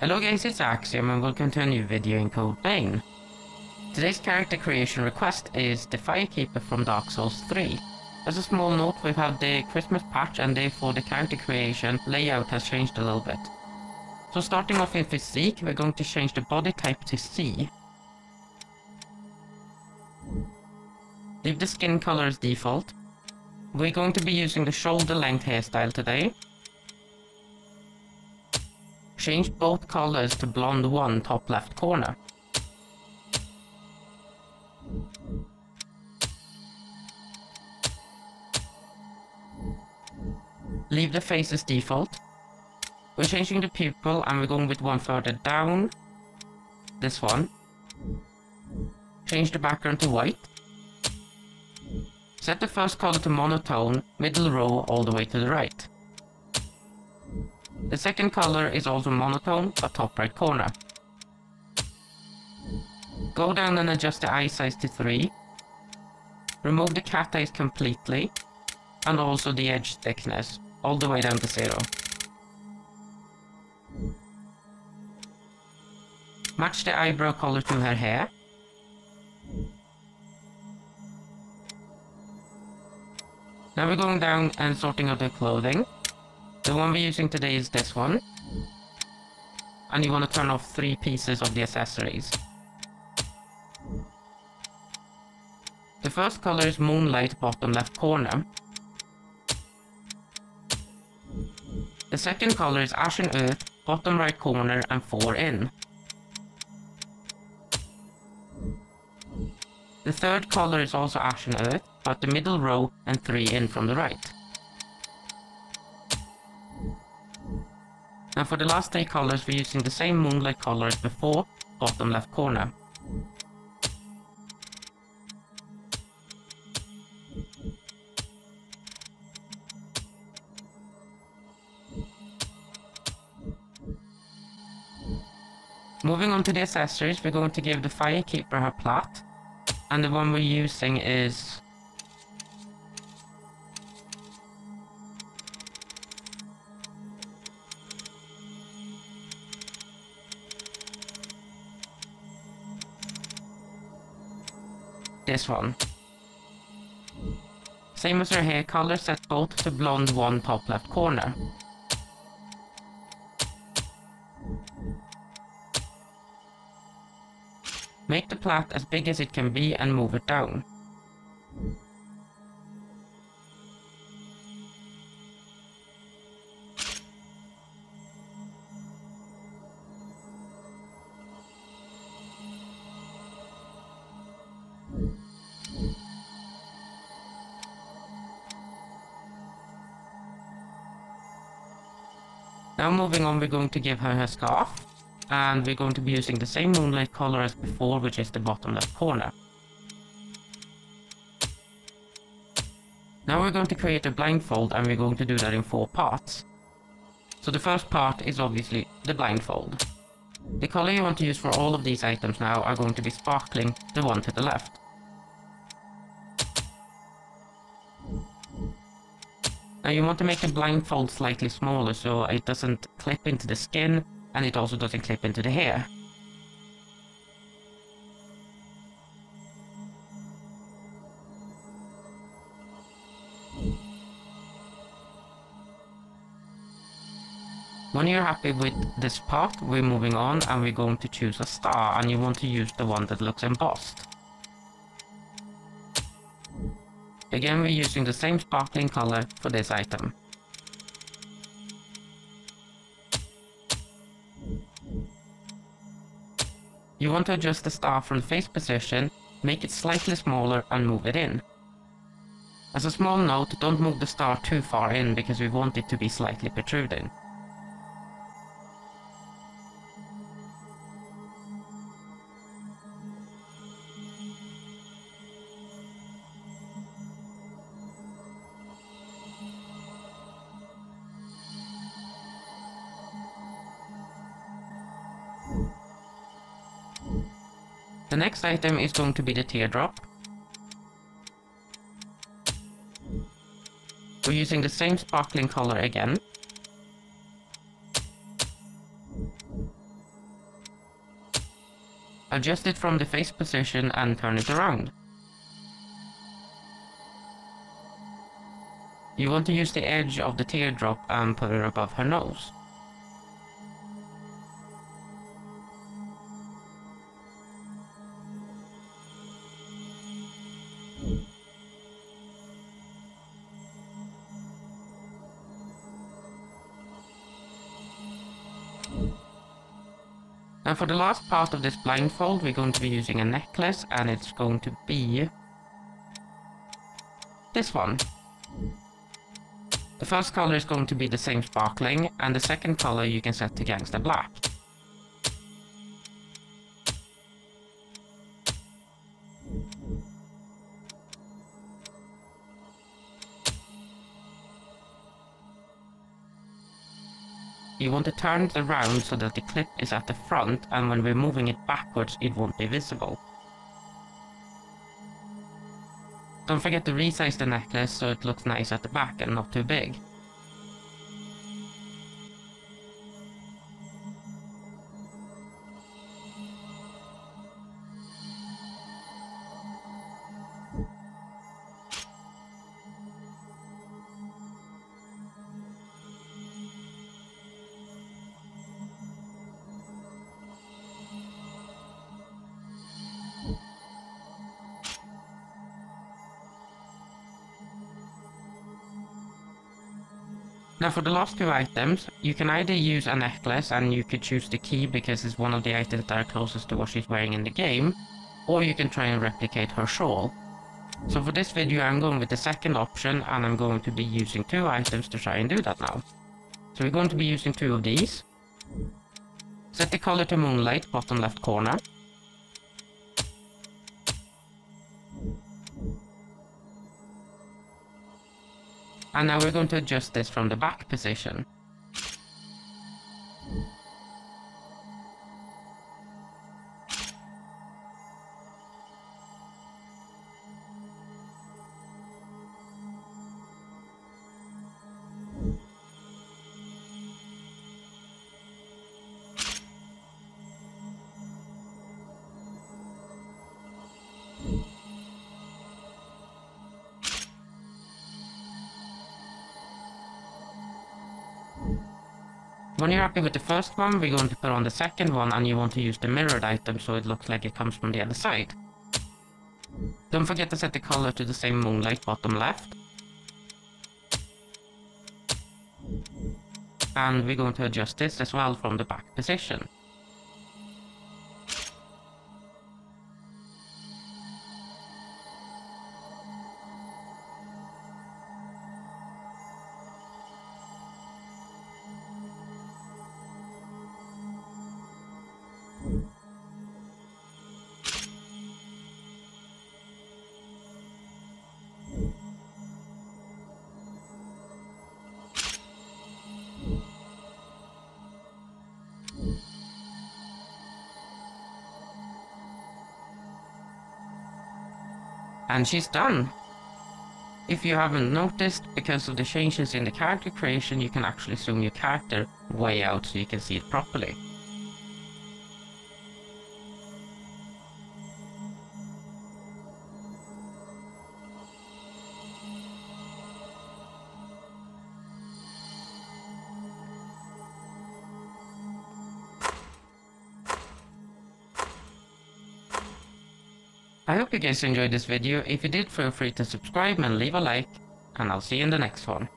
Hello guys, it's Axiom and welcome to a new video in Code Vein. Today's character creation request is the Firekeeper from Dark Souls 3. As a small note, we've had the Christmas patch and therefore the character creation layout has changed a little bit. So starting off in Physique, we're going to change the body type to C. Leave the skin color as default. We're going to be using the shoulder length hairstyle today. Change both colors to blonde 1 top left corner. Leave the face as default. We're changing the pupil and we're going with one further down. This one. Change the background to white. Set the first color to monotone, middle row all the way to the right. The second color is also monotone, but top right corner. Go down and adjust the eye size to 3. Remove the cat eyes completely, and also the edge thickness, all the way down to 0. Match the eyebrow color to her hair. Now we're going down and sorting out the clothing. The one we're using today is this one. And you want to turn off three pieces of the accessories. The first color is Moonlight bottom left corner. The second color is Ashen Earth bottom right corner and 4 in. The third color is also Ashen Earth, but the middle row and 3 in from the right. Now for the last three colors we're using the same moonlight color as before, bottom left corner. Moving on to the accessories, we're going to give the Firekeeper her plait. And the one we're using is... This one. Same as her hair color, set both to blonde one top left corner. Make the plait as big as it can be and move it down. Now moving on, we're going to give her her scarf and we're going to be using the same moonlight color as before, which is the bottom left corner. Now we're going to create a blindfold and we're going to do that in four parts. So the first part is obviously the blindfold. The color you want to use for all of these items now are going to be sparkling, the one to the left. Now you want to make the blindfold slightly smaller so it doesn't clip into the skin and it also doesn't clip into the hair. When you're happy with this part, we're moving on and we're going to choose a star and you want to use the one that looks embossed. Again, we're using the same sparkling color for this item. You want to adjust the star from the face position, make it slightly smaller and move it in. As a small note, don't move the star too far in because we want it to be slightly protruding. The next item is going to be the teardrop. We're using the same sparkling color again. Adjust it from the face position and turn it around. You want to use the edge of the teardrop and put it above her nose. And for the last part of this blindfold, we're going to be using a necklace, and it's going to be this one. The first color is going to be the same sparkling, and the second color you can set to gangster Black. You want to turn it around so that the clip is at the front and when we're moving it backwards it won't be visible. Don't forget to resize the necklace so it looks nice at the back and not too big. Now for the last two items, you can either use a necklace and you could choose the key because it's one of the items that are closest to what she's wearing in the game, or you can try and replicate her shawl. So for this video I'm going with the second option and I'm going to be using two items to try and do that now. So we're going to be using two of these. Set the color to Moonlight, bottom left corner. And now we're going to adjust this from the back position. When you're happy with the first one, we're going to put on the second one and you want to use the mirrored item so it looks like it comes from the other side. Don't forget to set the color to the same moonlight bottom left. And we're going to adjust this as well from the back position. And she's done. If you haven't noticed, because of the changes in the character creation, you can actually zoom your character way out so you can see it properly. I hope you guys enjoyed this video. If you did, feel free to subscribe and leave a like. And I'll see you in the next one.